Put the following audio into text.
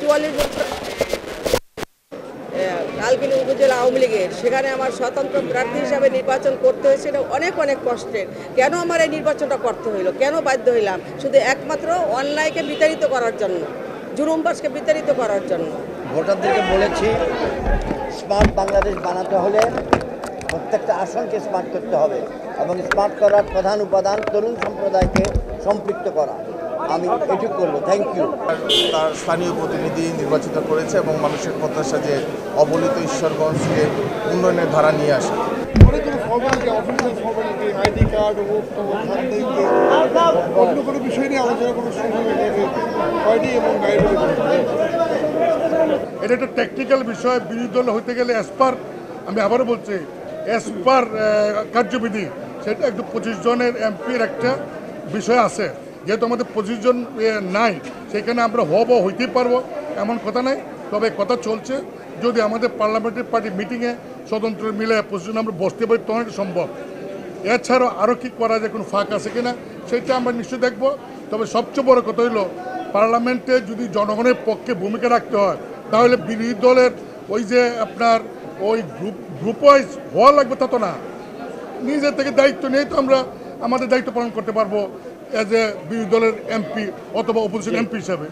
চুয়াল্লিশ বছর উপজেলা আওয়ামী লীগের, সেখানে আমার স্বতন্ত্র প্রার্থী হিসাবে নির্বাচন করতে হয়েছিল অনেক অনেক কষ্টের। কেন আমার এই নির্বাচনটা করতে হইল? কেন বাধ্য হইলাম? শুধু একমাত্র অন্যায়কে বিতাড়িত করার জন্য জুলুমবাসকে বিতাড়িত করার জন্য। ভোটারদেরকে বলেছি, স্মার্ট বাংলাদেশ বানাতে হলে প্রত্যেকটা আসনকে স্মার্ট করতে হবে এবং স্মার্ট করার প্রধান উপাদান তরুণ সম্প্রদায়কে সম্পৃক্ত করা। আমি এটুকু করব। থ্যাংক ইউ তার স্থানীয় প্রতিনিধি নির্বাচিত করেছে এবং মানুষের প্রত্যাশা যে অবলিত ঈশ্বরগঞ্জকে উন্নয়নের ধারা নিয়ে আসে। অনেক formality official formality ID card ও অন্য কোনো বিষয় নিয়ে আলোচনা কোনো হয়নি এবং এটা একটা টেকনিক্যাল বিষয় বিরোধী দল হইতে গেলে অ্যাসপার আমি আবারও বলছি অ্যাসপার কার্যবিধি সেটা একটু পঁচিশ জনের এমপির একটা বিষয় আছে। যেহেতু আমাদের পঁচিশ জন নাই, সেখানে আমরা হব, হইতেই পারব, এমন কথা নাই। তবে কথা চলছে, যদি আমাদের পার্লামেন্টারি পার্টি মিটিংয়ে স্বতন্ত্র মিলে পঁচিশ জন আমরা বসতে পারি তখন এটা সম্ভব। এছাড়াও আরও কি করা যায়, কোনো ফাঁক আছে কিনা, সেটা আমরা নিশ্চয়ই দেখব। তবে সবচেয়ে বড় কথা হইল, পার্লামেন্টে যদি জনগণের পক্ষে ভূমিকা রাখতে হয়, তাহলে বিরোধী দলের ওই যে আপনার ওই গ্রুপ গ্রুপ ওয়াইজ হওয়া লাগবে তা তো না। নিজের থেকে দায়িত্ব নিয়েই তো আমরা, আমাদের দায়িত্ব পালন করতে পারব। অ্যাজ এ বিরোধী দলের এমপি অথবা অপোজিশন এমপি হিসাবে।